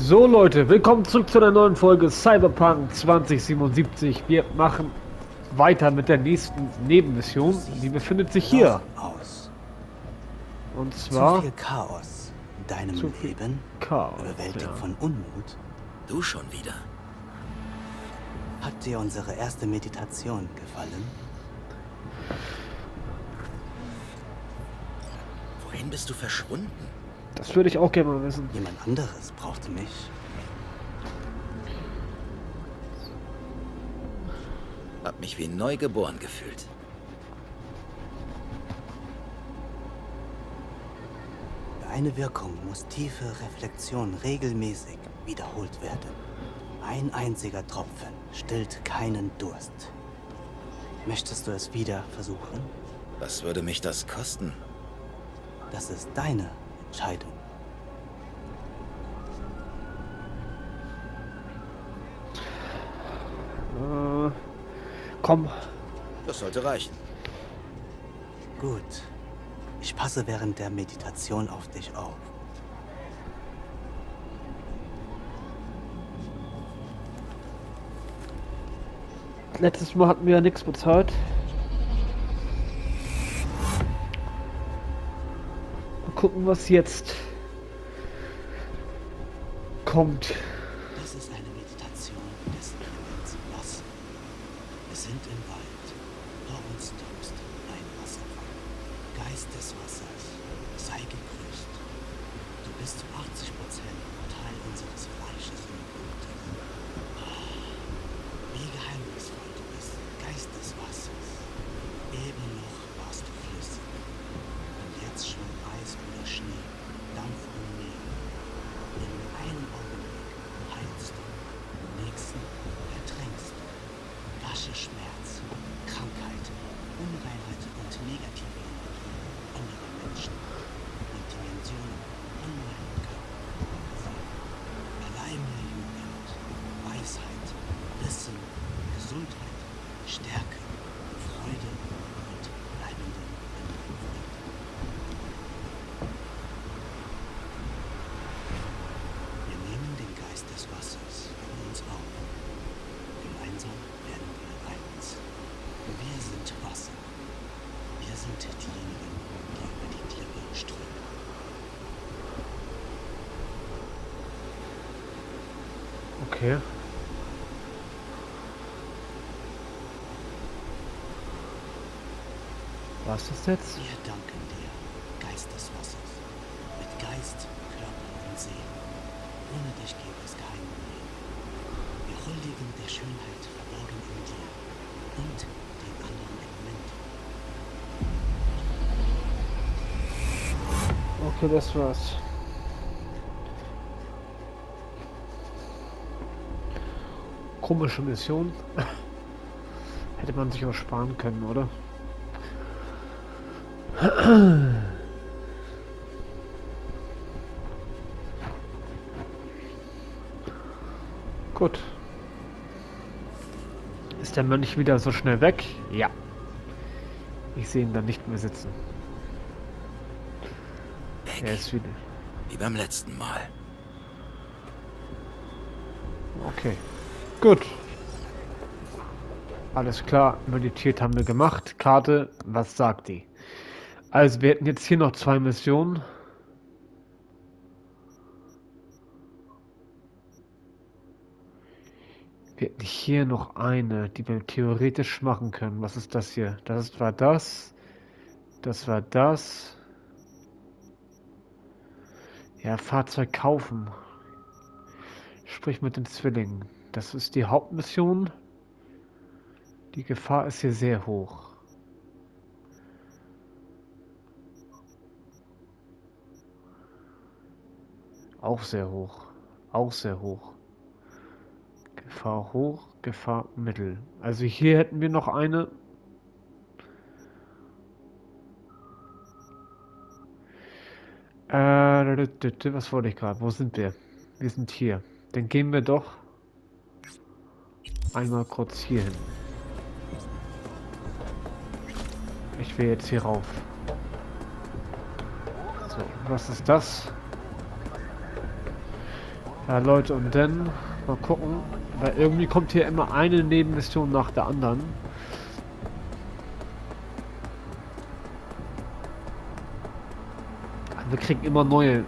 So Leute, willkommen zurück zu einer neuen Folge Cyberpunk 2077. Wir machen weiter mit der nächsten Nebenmission. Die befindet sich hier. Aus. Und zwar Zu viel Chaos in deinem Zu viel Leben, Chaos. überwältigt Ja. von Unmut. Du schon wieder. Hat dir unsere erste Meditation gefallen? Wohin bist du verschwunden? Das würde ich auch gerne mal wissen. Jemand anderes brauchte mich. Hab mich wie neu geboren gefühlt. Für eine Wirkung muss tiefe Reflexion regelmäßig wiederholt werden. Ein einziger Tropfen stillt keinen Durst. Möchtest du es wieder versuchen? Was würde mich das kosten? Das ist deine Entscheidung. Äh, komm, Das sollte reichen. Gut. Ich passe während der Meditation auf dich auf. letztes Mal hatten wir ja nichts bezahlt. Gucken, was jetzt kommt. Das ist eine Meditation des Elements Wasser. Wir sind im Wald. Vor uns tost ein Wasserfall. Geist des Wassers, sei gegrüßt. Du bist zu 80 Prozent Teil unseres Fleisches und Blutes. Ah, Wie geheimnisvoll du bist, Geist des Wassers. Eben noch warst du flüssig. Und jetzt schon Eis oder Schnee, Dampf und Meer. In einem Augenblick heilst du, im nächsten ertränkst du. Rasche Schmerz, Krankheit, Unreinheit und negative Energie anderer Menschen und Dimensionen in meinem Körper. Allein mir Jugend, Weisheit, Wissen, Gesundheit, Stärke, Freude und bleibenden Frieden. Wir nehmen den Geist des Wassers in uns auf. Gemeinsam werden wir eins. Wir sind Wasser. Wir sind diejenigen, die über die Klippe strömen. Okay. Was ist jetzt? Wir danken dir, Geist des Wassers. Mit Geist, Körper und Seele. Ohne dich gäbe es keinen Leben. Wir huldigen der Schönheit verborgen in dir und den anderen Elementen. Okay, das war's. Komische Mission. Hätte man sich auch sparen können, oder? Gut. Ist der Mönch wieder so schnell weg? Ja. Ich sehe ihn dann nicht mehr sitzen. Er Weg. ist wieder. Wie beim letzten Mal. Okay. Gut. Alles klar, meditiert haben wir gemacht. Karte, was sagt die? Also, wir hätten jetzt hier noch zwei Missionen. Wir hätten hier noch eine, die wir theoretisch machen können. Was ist das hier? Das war das. Das war das. Ja, Fahrzeug kaufen. Sprich mit den Zwillingen. Das ist die Hauptmission. Die Gefahr ist hier sehr hoch. Auch sehr hoch. Auch sehr hoch. Gefahr hoch, Gefahr mittel. Also hier hätten wir noch eine. Äh, was wollte ich gerade? Wo sind wir? Wir sind hier. Dann gehen wir doch einmal kurz hier hin. Ich will jetzt hier rauf. So, was ist das? Ja, Leute, und dann mal gucken, weil irgendwie kommt hier immer eine Nebenmission nach der anderen. Wir kriegen immer neue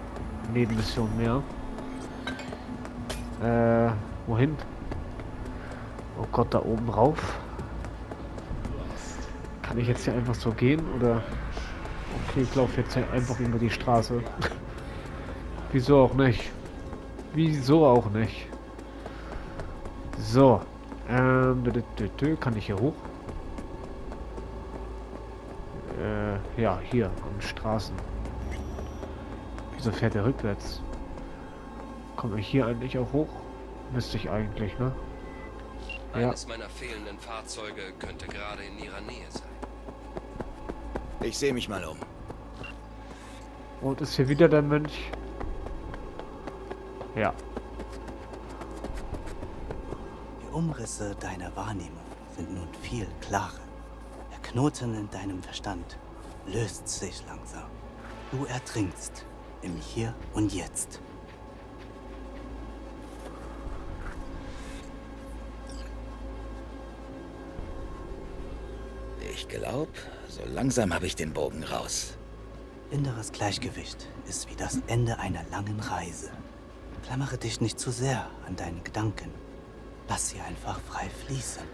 Nebenmissionen mehr. Äh, wohin? Oh Gott, da oben rauf. Kann ich jetzt hier einfach so gehen oder? Okay, ich laufe jetzt einfach über die Straße. Wieso auch nicht? Wieso auch nicht? So. Ähm, kann ich hier hoch? Äh, ja, hier, an Straßen. Wieso fährt er rückwärts? Komme ich hier eigentlich auch hoch? Müsste ich eigentlich, ne? Eines ja. meiner fehlenden Fahrzeuge könnte gerade in ihrer Nähe sein. Ich sehe mich mal um. Und ist hier wieder der Mönch? Ja. Die Umrisse deiner Wahrnehmung sind nun viel klarer. Der Knoten in deinem Verstand löst sich langsam. Du ertrinkst im Hier und Jetzt. Ich glaube, so langsam habe ich den Bogen raus. Inneres Gleichgewicht ist wie das Ende einer langen Reise. Klammere dich nicht zu sehr an deine Gedanken. Lass sie einfach frei fließen.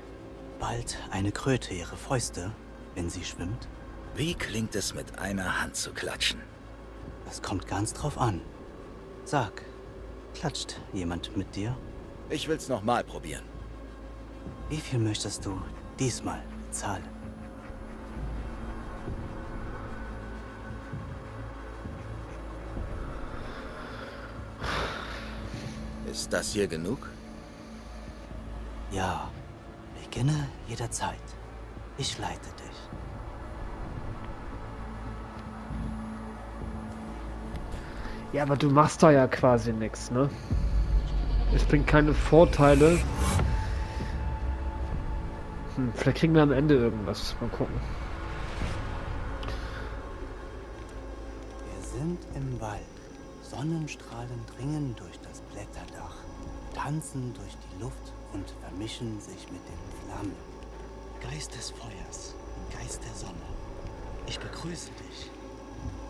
Bald eine Kröte ihre Fäuste, wenn sie schwimmt. Wie klingt es mit einer Hand zu klatschen? Es kommt ganz drauf an. Sag, klatscht jemand mit dir? Ich will's nochmal probieren. Wie viel möchtest du diesmal zahlen? Ist das hier genug? Ja. Beginne jederzeit. Ich leite dich. Ja, aber du machst da ja quasi nichts, ne? Es bringt keine Vorteile. Hm, vielleicht kriegen wir am Ende irgendwas. Mal gucken. Wir sind im Wald. Sonnenstrahlen dringen durch das tanzen durch die Luft und vermischen sich mit den Flammen. Geist des Feuers Geist der Sonne, ich begrüße dich.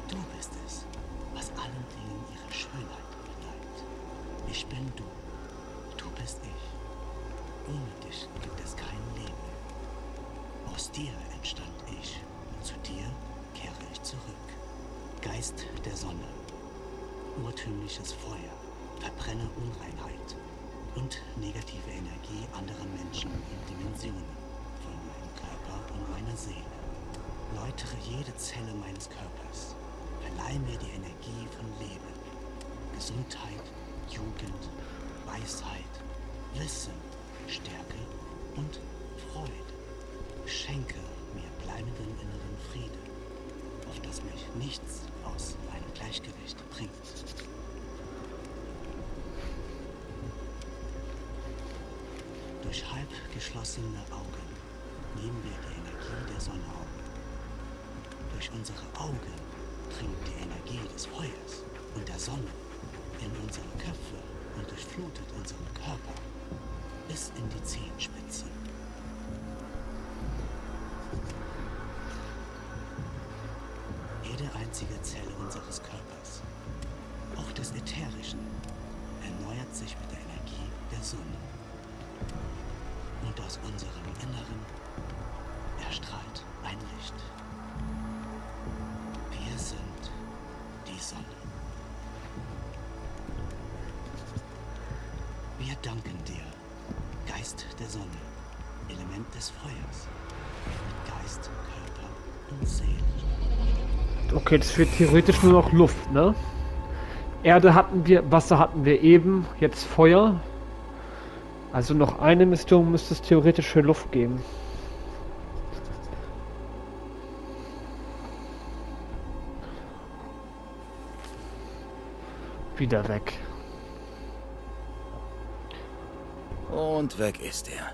Du bist es, was allen Dingen ihre Schönheit verleiht. Ich bin du, du bist ich. Ohne dich gibt es kein Leben. Aus dir entstand ich zu dir kehre ich zurück. Geist der Sonne, urtümliches Feuer, verbrenne Unreinheit und negative Energie anderer Menschen in Dimensionen von meinem Körper und meiner Seele. Läutere jede Zelle meines Körpers. Verleih mir die Energie von Leben, Gesundheit, Jugend, Weisheit, Wissen, Stärke und Freude. Schenke mir bleibenden inneren Frieden, auf dass mich nichts aus meinem Gleichgewicht bringt. Durch halb geschlossene Augen nehmen wir die Energie der Sonne auf. Durch unsere Augen dringt die Energie des Feuers und der Sonne in unsere Köpfe und durchflutet unseren Körper bis in die Zehenspitzen. Jede einzige Zelle unseres Körpers, auch des Ätherischen, erneuert sich mit der Energie der Sonne aus unserem Inneren erstrahlt ein Licht. Wir sind die Sonne. Wir danken dir, Geist der Sonne, Element des Feuers, Geist, Körper und Seele. Okay, das wird theoretisch nur noch Luft, ne? Erde hatten wir, Wasser hatten wir eben, jetzt Feuer. Also noch eine Mission müsste es theoretisch für Luft geben. Wieder weg. Und weg ist er.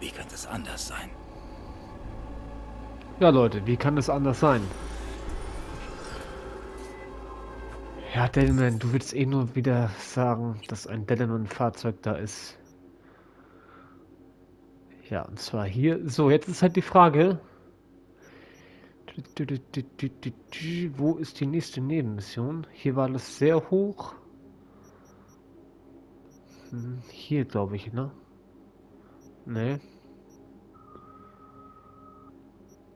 Wie kann das anders sein? Ja Leute, wie kann es anders sein? Ja, Delman, du willst eh nur wieder sagen, dass ein Delman-Fahrzeug da ist. Ja, und zwar hier. So, jetzt ist halt die Frage. Wo ist die nächste Nebenmission? Hier war das sehr hoch. Hm, hier, glaube ich, ne? Ne.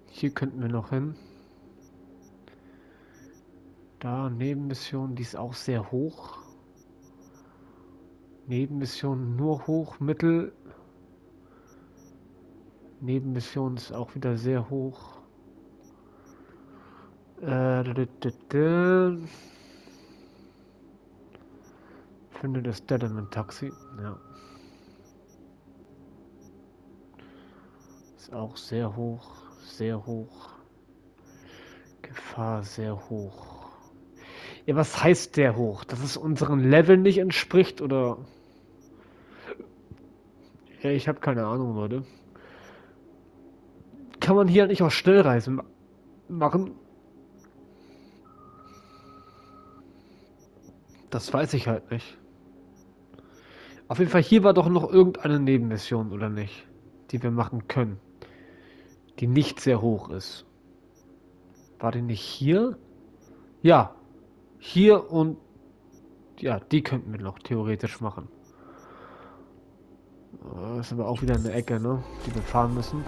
Hier könnten wir noch hin. Da, Nebenmission, die ist auch sehr hoch. Nebenmission nur hoch, mittel. Nebenmission ist auch wieder sehr hoch. Äh, Finde das Deadman Taxi. Ja. Ist auch sehr hoch, sehr hoch. Gefahr sehr hoch. Ja, was heißt der hoch? Dass es unseren Level nicht entspricht oder? Ja, ich habe keine Ahnung, Leute. Kann man hier nicht auch Schnellreisen ma machen? Das weiß ich halt nicht. Auf jeden Fall, hier war doch noch irgendeine Nebenmission, oder nicht? Die wir machen können. Die nicht sehr hoch ist. War die nicht hier? Ja, hier und ja, die könnten wir noch theoretisch machen. Das ist aber auch wieder eine Ecke, ne? Die wir fahren müssen.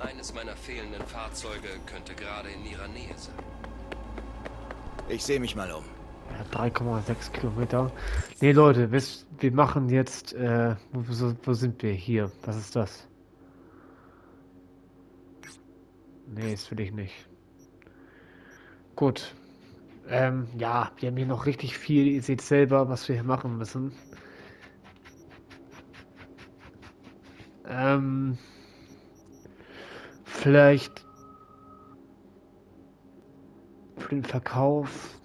Eines meiner fehlenden Fahrzeuge könnte gerade in ihrer Nähe sein. Ich sehe mich mal um. Ja, 3,6 Kilometer. Ne, Leute, wisst, wir machen jetzt. Äh, wo, wo, sind wir? Hier. Was ist das? Nee, das will ich nicht. Gut, ähm, ja, wir haben hier noch richtig viel. Ihr seht selber, was wir hier machen müssen. Ähm, vielleicht für den Verkauf.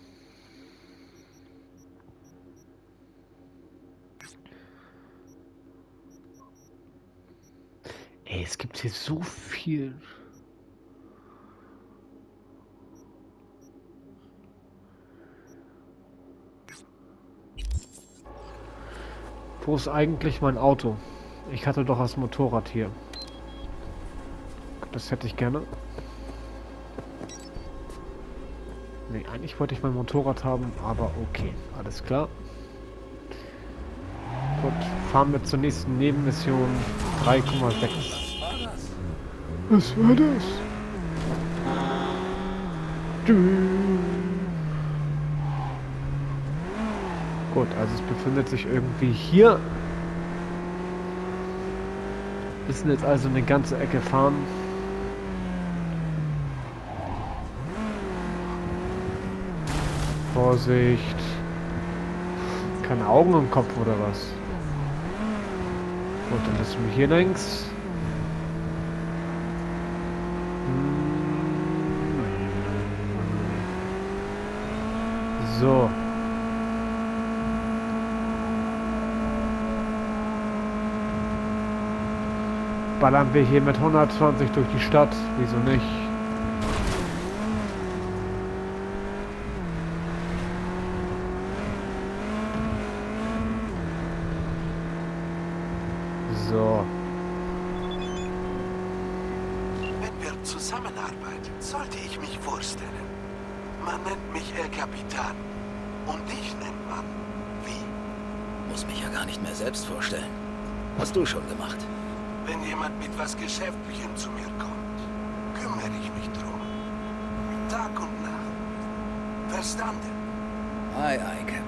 Ey, es gibt hier so viel. Wo ist eigentlich mein Auto? Ich hatte doch das Motorrad hier. Das hätte ich gerne. Ne, eigentlich wollte ich mein Motorrad haben, aber okay. Alles klar. Gut, fahren wir zur nächsten Nebenmission. 3,6. Was war das? Gut, also es befindet sich irgendwie hier. Müssen jetzt also eine ganze Ecke fahren. Vorsicht. Keine Augen im Kopf oder was? Gut, dann müssen wir hier längs. So. ballern wir hier mit 120 durch die Stadt. Wieso nicht? So. Wenn wir zusammenarbeiten, sollte ich mich vorstellen. Man nennt mich El Capitan. Und dich nennt man wie? Muss mich ja gar nicht mehr selbst vorstellen. Hast du schon gemacht. Wenn jemand mit was Geschäftlichem zu mir kommt, kümmere ich mich drum. Tag und Nacht. Verstanden? Ei, ei, Captain.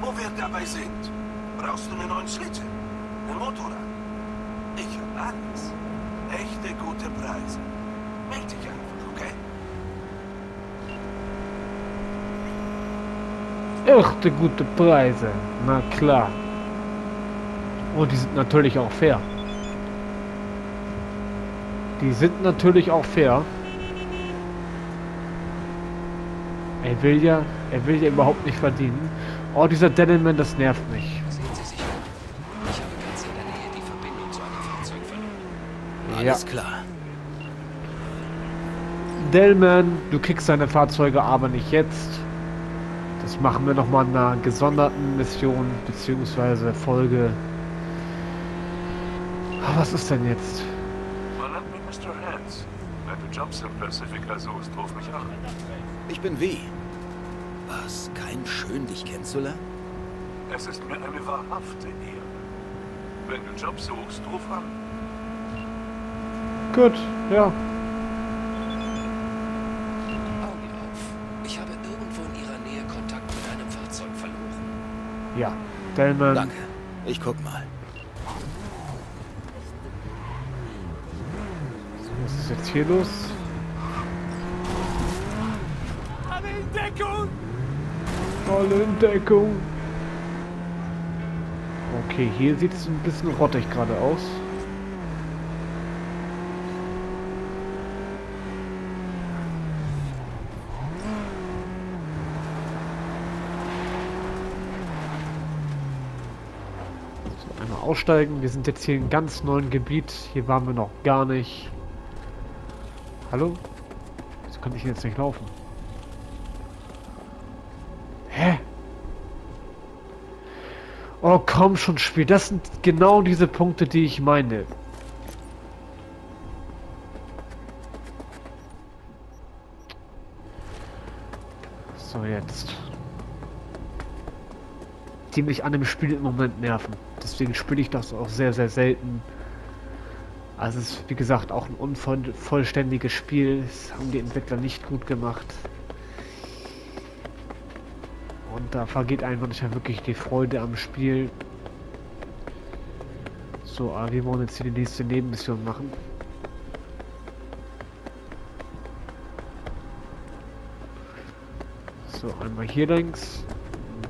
Wo wir dabei sind, brauchst du einen neuen Schlitten, ein Motorrad. Ich hab alles. Echte gute Preise. Meld dich einfach, okay? Echte gute Preise. Na klar. Und die sind natürlich auch fair. Die sind natürlich auch fair. Er will ja, er will ja überhaupt nicht verdienen. Oh, dieser Denelman, das nervt mich. Sehen Sie sich. Ich habe ganz in der Nähe die Verbindung zu einem Fahrzeug verloren. Alles Ja. klar. Delman, du kriegst deine Fahrzeuge aber nicht jetzt. Das machen wir nochmal in einer gesonderten Mission beziehungsweise Folge. Ah, Was ist denn jetzt? Man nennt mich Mr. Hands. Wenn du Jobs im Pacifica suchst, ruf mich an. Ich bin wie? Was, kein schön, dich kennenzulernen? Es ist mir eine wahrhafte Ehre. Wenn du Jobs suchst, ruf an. Gut, ja. Augen auf. Ich habe irgendwo in Ihrer Nähe Kontakt mit einem Fahrzeug verloren. Ja. Delman. Danke. Ich guck mal. Was ist jetzt hier los? Alle in Deckung! Alle in Deckung. Okay, hier sieht es ein bisschen rottig gerade aus. Aussteigen. Wir sind jetzt hier in ganz neuen Gebiet. Hier waren wir noch gar nicht. Hallo? Wieso kann ich jetzt nicht laufen? Hä? Oh, komm schon, Spiel. Das sind genau diese Punkte, die ich meine. So, jetzt. Die mich an dem Spiel im Moment nerven. Deswegen spiele ich das auch sehr, sehr selten. Also es ist, wie gesagt, auch ein unvollständiges Spiel. Das haben die Entwickler nicht gut gemacht. Und da vergeht einfach nicht wirklich die Freude am Spiel. So, aber wir wollen jetzt hier die nächste Nebenmission machen. So, einmal hier links,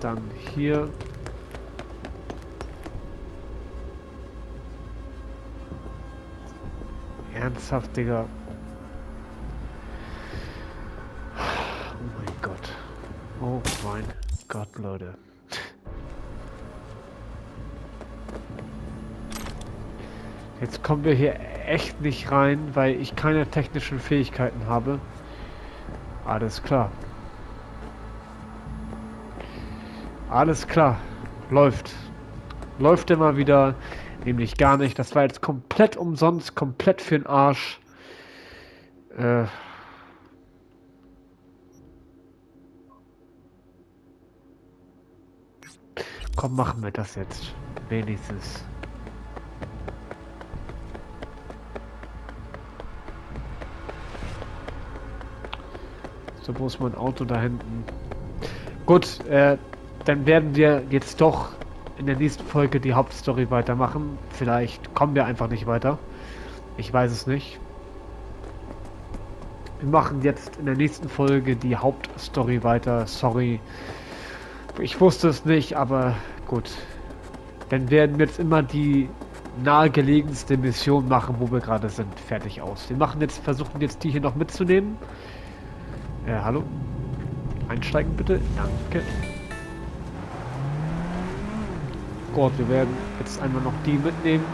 dann hier. Ernsthaft, Digga. Oh mein Gott. Oh mein Gott, Leute. Jetzt kommen wir hier echt nicht rein, weil ich keine technischen Fähigkeiten habe. Alles klar. Alles klar. Läuft. Läuft immer wieder. Nämlich gar nicht. Das war jetzt komplett umsonst, komplett für den Arsch. Äh. Komm, machen wir das jetzt. Wenigstens. So, wo ist mein Auto da hinten? Gut, äh, dann werden wir jetzt doch in der nächsten Folge die Hauptstory weitermachen. Vielleicht kommen wir einfach nicht weiter. Ich weiß es nicht. Wir machen jetzt in der nächsten Folge die Hauptstory weiter. Sorry. Ich wusste es nicht, aber gut. Dann werden wir jetzt immer die nahegelegenste Mission machen, wo wir gerade sind. Fertig aus. Wir machen jetzt, versuchen jetzt die hier noch mitzunehmen. Äh, hallo? Einsteigen bitte. Danke. Gott, wir werden jetzt einmal noch die mitnehmen.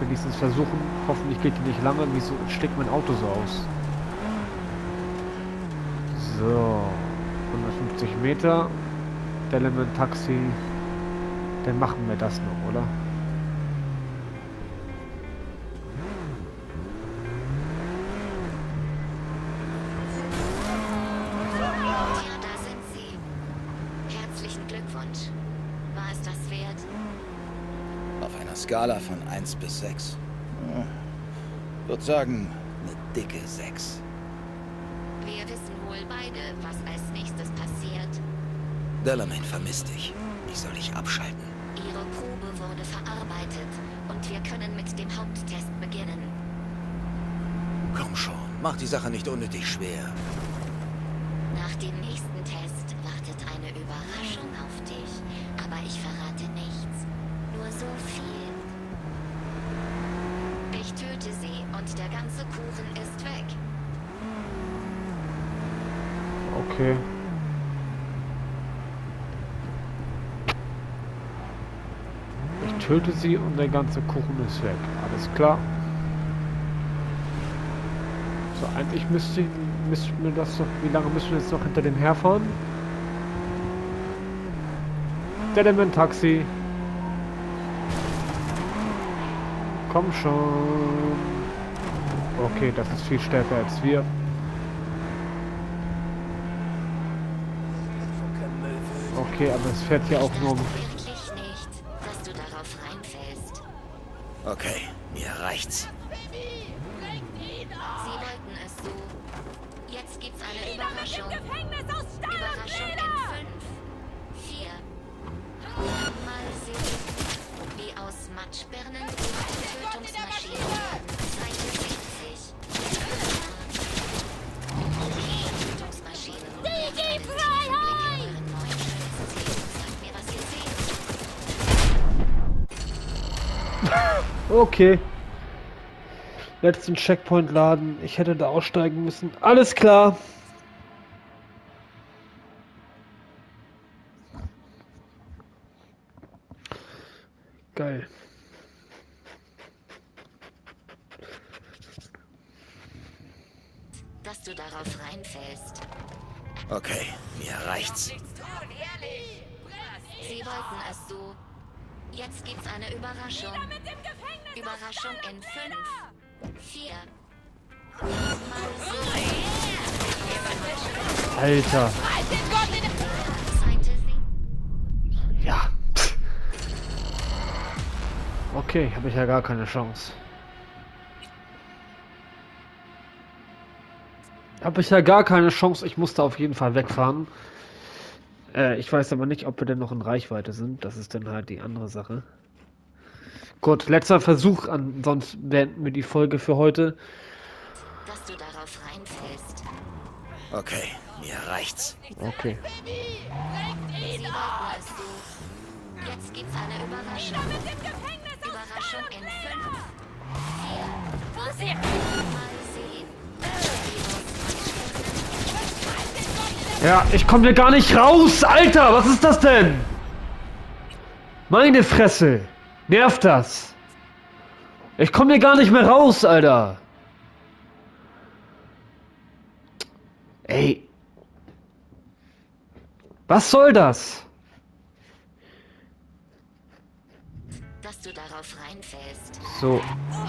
Wenigstens versuchen. Hoffentlich geht die nicht lange. Wieso steckt mein Auto so aus? So. 150 Meter. Element Taxi. Dann machen wir das noch, oder? Skala von 1 bis 6. Hm. Würde sagen, eine dicke 6. Wir wissen wohl beide, was als nächstes passiert. Delamain vermisst dich. Ich soll dich abschalten. Ihre Probe wurde verarbeitet und wir können mit dem Haupttest beginnen. Komm schon, mach die Sache nicht unnötig schwer. Nach dem nächsten Test wartet eine Überraschung auf dich. Aber ich verrate nichts. Nur so viel. Ich töte sie und der ganze Kuchen ist weg. Okay. Töte sie und der ganze Kuchen ist weg. Alles klar. So, eigentlich müsste, müsste mir das doch... Wie lange müssen wir jetzt noch hinter dem herfahren? Element Taxi. Komm schon. Okay, das ist viel stärker als wir. Okay, aber es fährt ja auch nur um... Okay, mir reicht's. Okay. Letzten Checkpoint laden. Ich hätte da aussteigen müssen. Alles klar. Geil. dass du darauf reinfällst. Okay, mir reicht's. Sie wollten es so. Jetzt gibt's eine Überraschung. Überraschung in fünf, vier. Mal sehen. Alter. Seite sieben. Ja. Okay, habe ich ja gar keine Chance. Habe ich ja gar keine Chance. Ich musste auf jeden Fall wegfahren. Äh, ich weiß aber nicht, ob wir denn noch in Reichweite sind. Das ist dann halt die andere Sache. Gut, letzter Versuch. Ansonsten beenden wir die Folge für heute. Dass du darauf reinfällst. Okay, mir reicht's. Okay. Sie. Jetzt gibt's eine Überraschung. Überraschung in fünf, vier. Mal sehen. Ja, ich komme hier gar nicht raus, Alter. Was ist das denn? Meine Fresse. Nervt das? Ich komme hier gar nicht mehr raus, Alter. Ey. Was soll das? Dass du darauf reinfällst. So,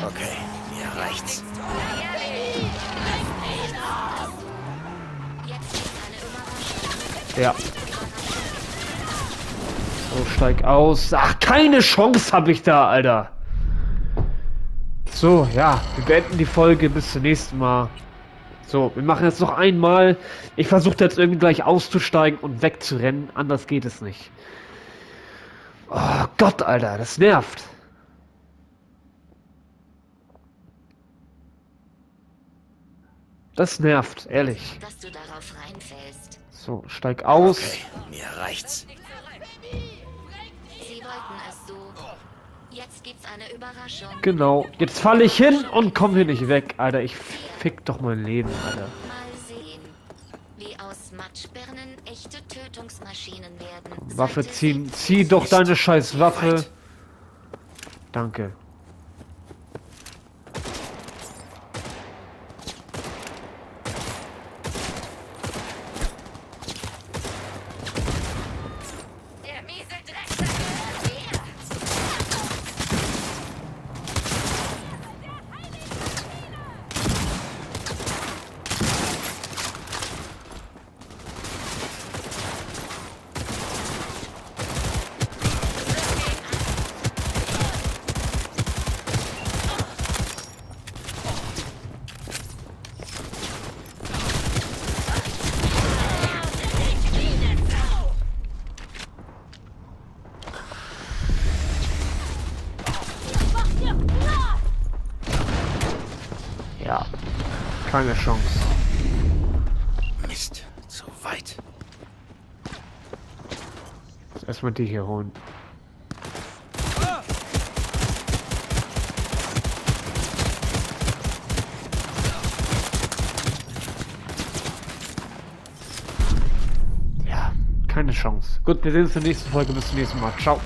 Okay, mir reicht's. Ja. So, steig aus. Ach, keine Chance habe ich da, Alter. So, ja, wir beenden die Folge. Bis zum nächsten Mal. So, wir machen jetzt noch einmal. Ich versuche jetzt irgendwie gleich auszusteigen und wegzurennen. Anders geht es nicht. Oh Gott, Alter, das nervt. Das nervt, ehrlich. Dass du darauf reinfällst. So, steig aus. Okay, mir reicht's. Sie wollten es so. Jetzt gibt's eine Überraschung. Genau. Jetzt falle ich hin und komme hier nicht weg, Alter. Ich fick doch mein Leben, Alter. Mal sehen, wie aus Matschbirnen echte Tötungsmaschinen werden. Waffe ziehen. Zieh doch deine scheiß Waffe. Danke. Der miese Drecksack. Ja. Ja. Keine Chance. Mist, zu weit. Jetzt Erstmal die hier holen. Ja, keine Chance. Gut, wir sehen uns in der nächsten Folge. Bis zum nächsten Mal. Ciao.